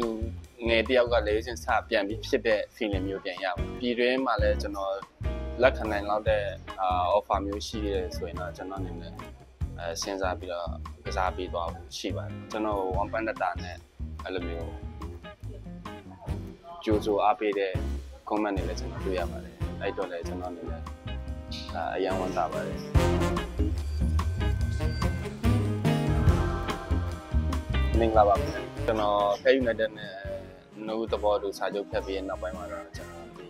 လူငယ်တယောက်ကလည်းချင်းစပြန်ပြီးဖြစ်တဲ့ feeling မျိုးပြန်ရပါတယ်ပြည်တွင်းမှာလည်းကျွန်တော်လက်ခံနိုင်လောက်တဲ့အာ offer မျိုးရှိရဲဆိုရင်တော့ကျွန်တော်အနေနဲ့အဲစဉ်းစားပြီးတော့ကစားပေးသွားဖို့ရှိပါတယ်ကျွန်တော် one point data နဲ့အဲ့လိုမျိုးကြိုးစိုးအားပေးတဲ့ comment တွေလည်းကျွန်တော်တွေ့ရပါတယ်အဲ့တော့လည်းကျွန်တော်အနေနဲ့အာအယံဝန်တာပါတယ်မင်္ဂလာပါ ခင်ဗျကျွန်တော် Fair United နဲ့နှုတ်သဘောတူစာချုပ်ဖြတ်ပြီးတဲ့နောက်ပိုင်းမှာတော့ကျွန်တော်ဒီ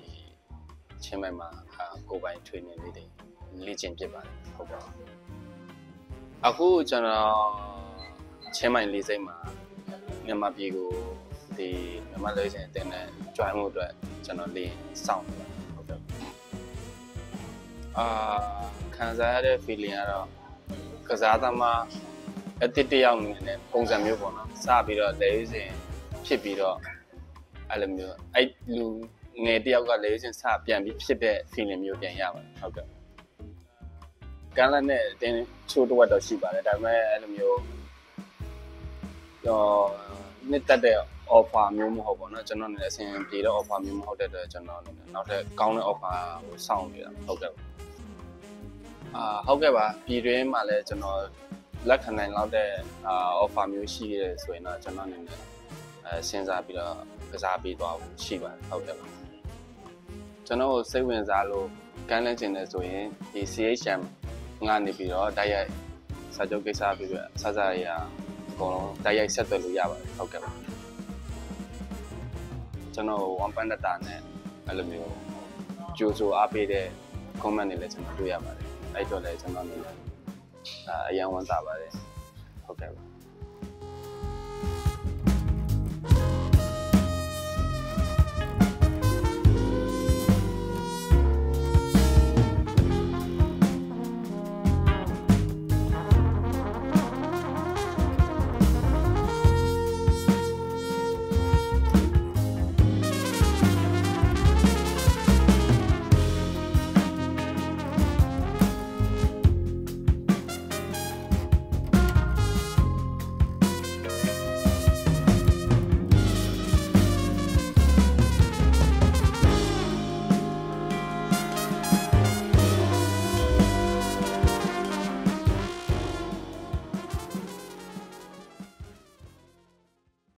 ချင်းမိုင်မှာအာကိုယ်ပိုင် training လေးတွေလေ့ကျင့်ဖြစ်ပါတယ်ဟုတ်ကဲ့အခုကျွန်တော်ချင်းမိုင်လေးစိတ်မှာမြန်မာပြည်ကိုဒီမြန်မာလူချင်းအတင်းနဲ့ join မှုအတွက်ကျွန်တော်လေးစောင့်နေပါတယ်ဟုတ်ကဲ့အာခံစားရတဲ့ feeling ကတော့ကစားသမား အတစ်တယောက်အနေနဲ့ပုံစံမျိုးပေါ့နော်စပြီးတော့လဲစဉ်ဖြစ်ပြီးတော့အဲ့လိုမျိုးအဲ့လူငယ်တယောက်ကလဲစဉ်စပြန်ပြီးဖြစ်တဲ့ feeling မျိုးပြန်ရပါတယ်ဟုတ်ကဲ့ကမ်းလက်နဲ့တင်းချိုးတော့တော့ရှိပါတယ်ဒါပေမဲ့အဲ့လိုမျိုးတော့နှစ်တက်တဲ့ offer မျိုးမဟုတ်ပါတော့ကျွန်တော်အနေနဲ့အဆင်ပြေတဲ့ offer မျိုးမဟုတ်တဲ့အတွက်ကျွန်တော်အနေနဲ့နောက်ထပ်ကောင်းတဲ့ offer ကိုစောင့်နေတာဟုတ်ကဲ့အာဟုတ်ကဲ့ပါပြည်တွင်းမှာလည်းကျွန်တော် လက်ခံနိုင်လောက်တဲ့အာ offer မျိုးရှိရဲဆိုရင်တော့ကျွန်တော်အနေနဲ့အဲစဉ်းစားပြီးတော့ကစားပေးသွားဖို့ရှိပါတယ်ဟုတ်ကဲ့ပါကျွန်တော်စိတ်ဝင်စားလို့ကမ်းလှမ်းခြင်းနဲ့ဆိုရင်ဒီ CHM ငါနေပြီးတော့တိုက်ရိုက်စာချုပ်ကိစ္စပြီးတော့စစရရအကုန်လုံးတိုက်ရိုက်ဆက်သွယ်လို့ရပါတယ်ဟုတ်ကဲ့ပါကျွန်တော် one point data နဲ့အဲ့လိုမျိုးကြိုးစိုးအားပေးတဲ့ comment တွေလည်းကျွန်တော်တွေ့ရပါတယ်အဲ့တော့လည်းကျွန်တော်အနေနဲ့ အာအယံဝန်တာပါတယ်ဟုတ်ကဲ့ပါ